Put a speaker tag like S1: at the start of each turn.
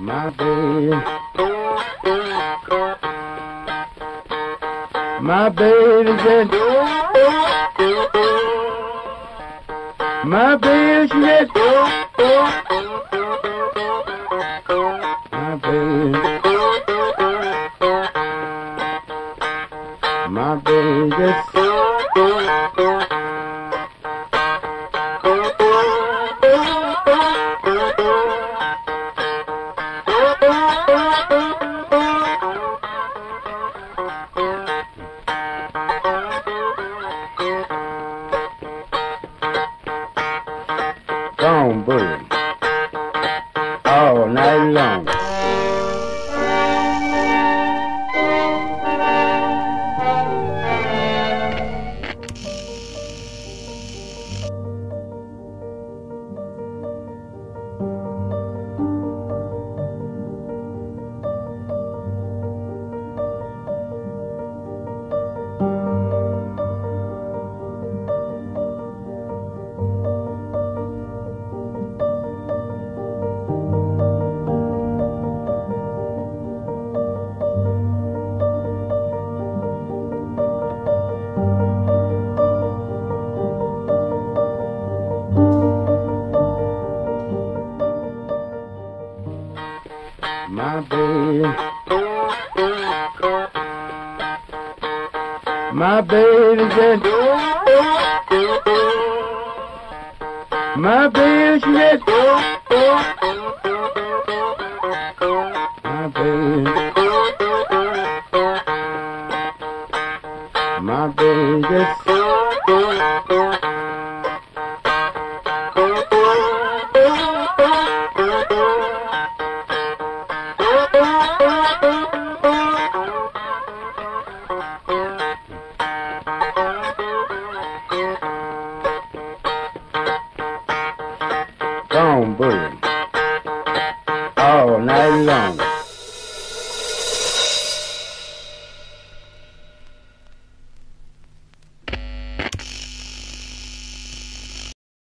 S1: My baby. My baby said, my baby she said, my baby, my baby just gone bullet all night long. My baby, my baby said, my baby she said, my baby, my baby just